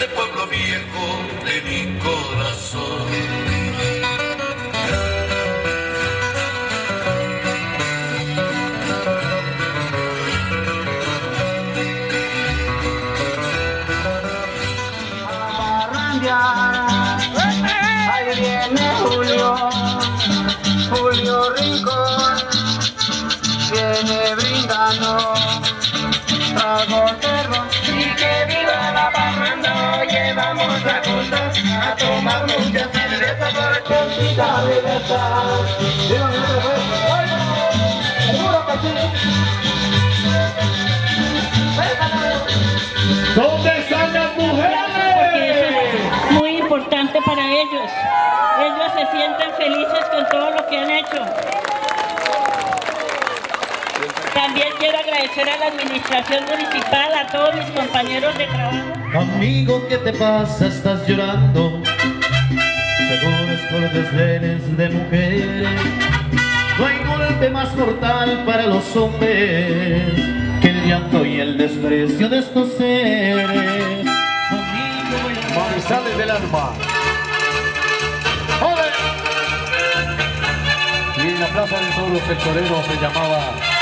este pueblo viejo de mi corazón. Julio Rincón, viene brindando a tomar conquistar libertad. ¡Viva mi ¡Seguro que sí! ¿Dónde están las mujeres? muy importante para ellos. Ellos se sienten felices con todo lo que han hecho. También quiero agradecer a la administración municipal, a todos mis compañeros de trabajo. Amigo, ¿qué te pasa? Estás llorando. Seguro es por desdenes de mujeres. No hay golpe más mortal para los hombres que el llanto y el desprecio de estos seres. Amigo, del alma. ¡Ole! Y en la plaza de toros el torero se llamaba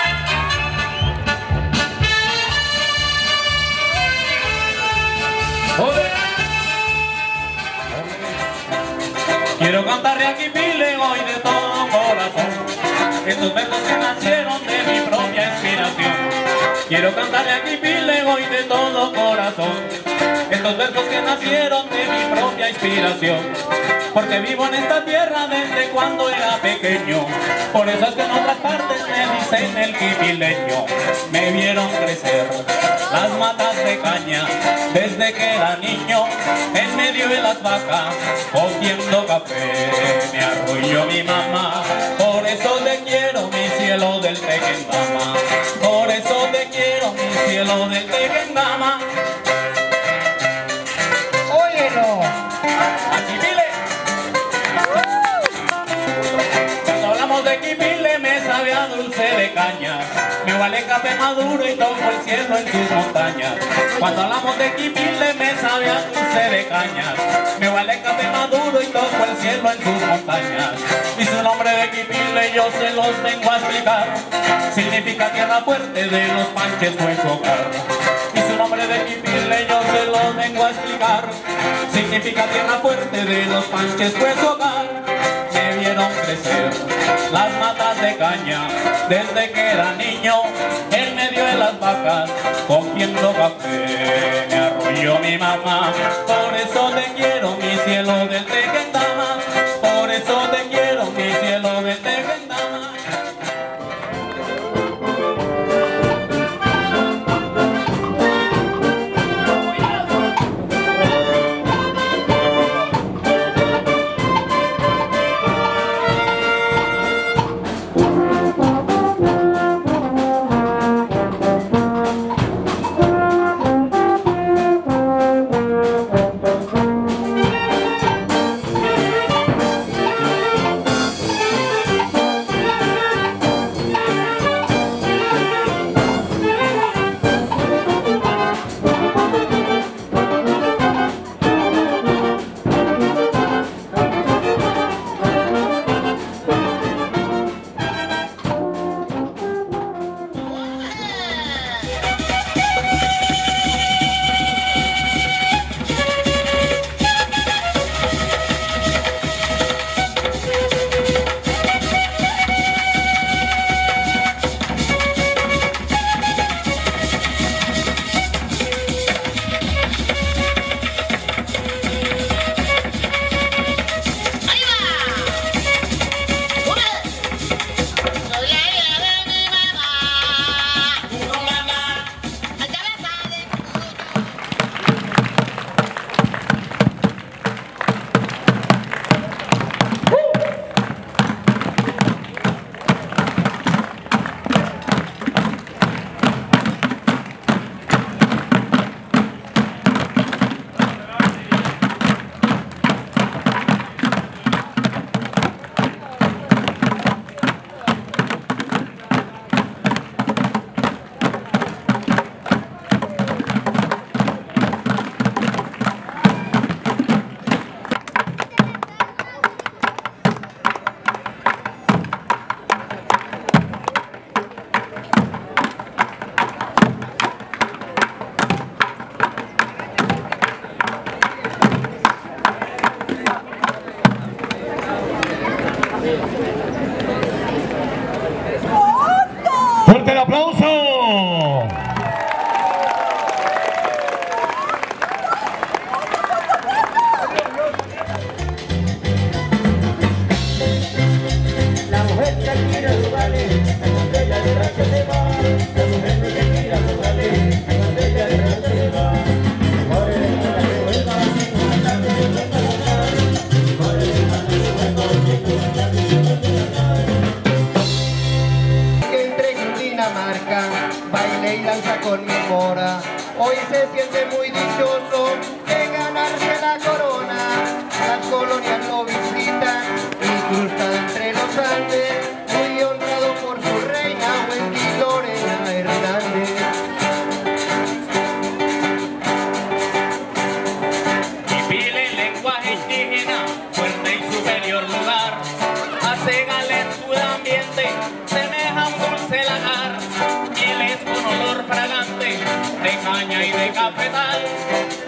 Cantarle aquí Pile hoy de todo corazón. Estos versos que nacieron de mi propia inspiración. Quiero cantarle aquí Pile hoy de todo corazón. Estos versos que nacieron de mi propia inspiración Porque vivo en esta tierra desde cuando era pequeño. Por eso es que en otras partes me dicen el quipileño. Me vieron crecer las matas de caña Desde que era niño. En medio de las vacas Cogiendo café me arrulló mi mamá. Por eso te quiero mi cielo del Tequendama. Por eso te quiero mi cielo del Tequendama me vale café maduro y toco el cielo en sus montañas Cuando hablamos de Quipile me sabe a dulce de caña. Me vale café maduro y toco el cielo en sus montañas Y su nombre de Quipile yo se los vengo a explicar. Significa tierra fuerte de los panches fue su Y su nombre de Quipile yo se los vengo a explicar. Significa tierra fuerte de los panches fue su Me vieron crecer las matas de caña Desde que era niño. En medio de las vacas Cogiendo café me arrolló mi mamá. Por eso te quiero mi cielo del Tequendama ¡Fuerte el aplauso! La mujer que quiere su se siente muy cafetal.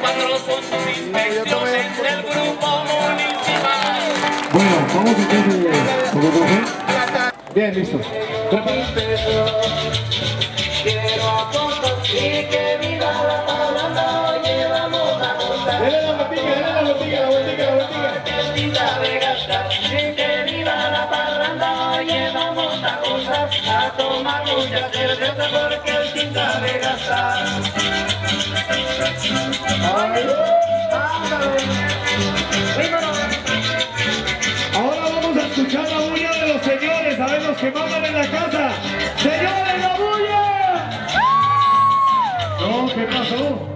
Cuatro son sus inspecciones del grupo municipal. Bueno, vamos a hacer fotografiar. Bien, listo. Quiero a tomar mucha cerveza porque el sí sabe gastar. Ahora vamos a escuchar la bulla de los señores, a ver los que mandan en la casa. ¡Señores, la bulla! No, ¿qué pasó?